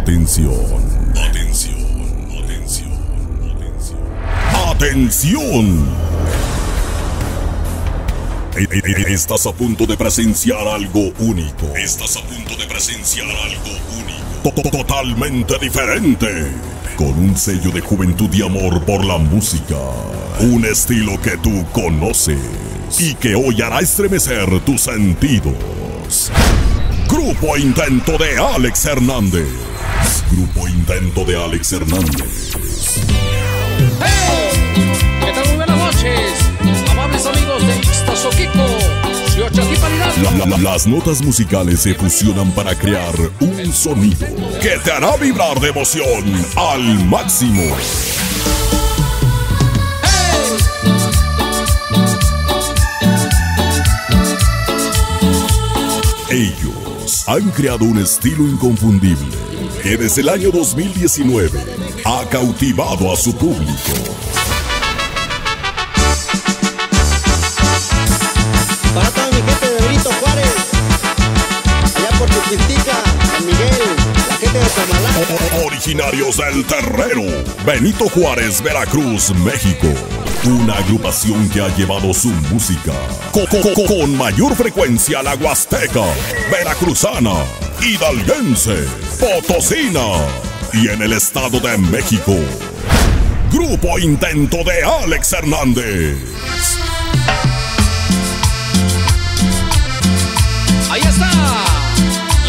Atención. Atención. Atención. Atención. Atención. E- e- e- Estás a punto de presenciar algo único. Estás a punto de presenciar algo único. To- to- Totalmente diferente. Con un sello de juventud y amor por la música. Un estilo que tú conoces. Y que hoy hará estremecer tus sentidos. Grupo Intento de Alex Hernández. Grupo Intento de Alex Hernández. ¡Hey! ¿Qué tal? Muy buenas noches, amables amigos de Ixtazoquico, la- la- las notas musicales se fusionan para crear un sonido que te hará vibrar de emoción al máximo. Ellos han creado un estilo inconfundible que desde el año 2019 ha cautivado a su público. Para toda mi gente de Benito Juárez, allá por San Miguel, la gente de Tomalá. Originarios del Terrero, Benito Juárez, Veracruz, México. Una agrupación que ha llevado su música co- co- co- con mayor frecuencia a la Huasteca, Veracruzana, Hidalguense, Potosina y en el Estado de México. Grupo Intento de Alex Hernández. Ahí está.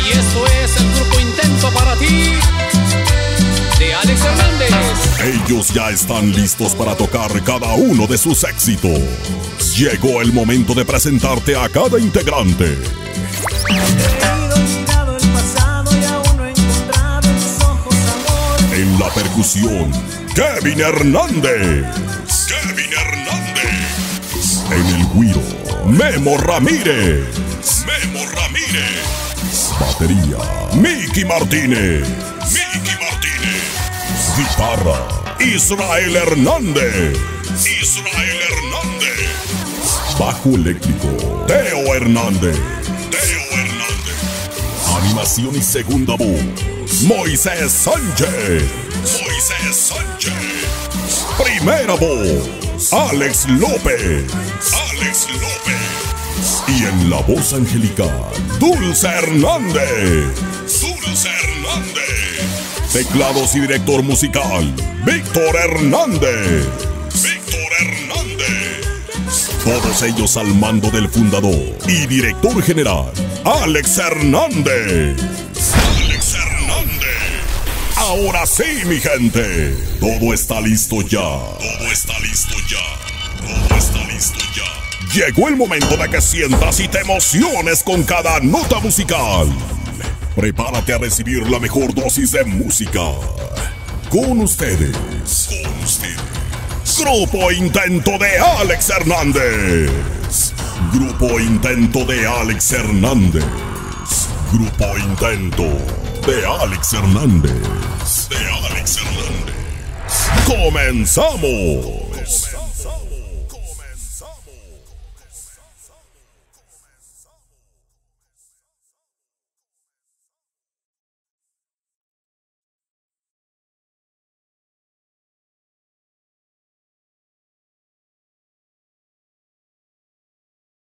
Y esto es el grupo Intento para ti de Alex Hernández. Ellos ya están listos para tocar cada uno de sus éxitos. Llegó el momento de presentarte a cada integrante. Percusión, Kevin Hernández. Kevin Hernández. En el guiro, Memo Ramírez. Memo Ramírez. Batería, Miki Martínez. Miki Martínez. Guitarra, Israel Hernández. Israel Hernández. Bajo eléctrico, Teo Hernández. Teo Hernández. Animación y segunda voz, Moisés Sánchez. Moisés Sánchez. Primera voz, Alex López. Alex López. Y en la voz angelical, Dulce Hernández. Dulce Hernández. Teclados y director musical, Víctor Hernández. Víctor Hernández. Todos ellos al mando del fundador y director general, Alex Hernández. Ahora sí, mi gente. Todo está listo ya. Todo está listo ya. Todo está listo ya. Llegó el momento de que sientas y te emociones con cada nota musical. Prepárate a recibir la mejor dosis de música. Con ustedes. Con ustedes. Grupo Intento de Alex Hernández. Grupo Intento de Alex Hernández. Grupo Intento de Alex Hernández. De Alex Hernández. ¡Comenzamos!